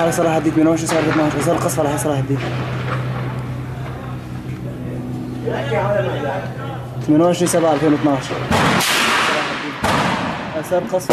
على صلاح الدين 28 7 12 وزاره القصف على صلاح الدين 28 7 2012 اثار قصف